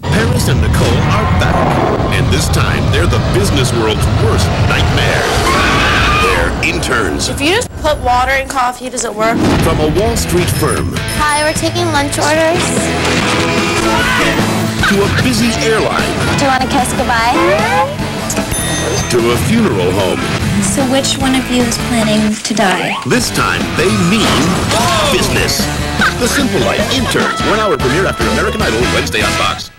Paris and Nicole are back. And this time, they're the business world's worst nightmare. They're interns If you just put water in coffee, does it work? from a Wall Street firm Hi, we're taking lunch orders. to a busy airline Do you want to kiss goodbye? to a funeral home. So which one of you is planning to die? This time, they mean business. The Simple Life Interns, one hour premiere after American Idol, Wednesday on Fox.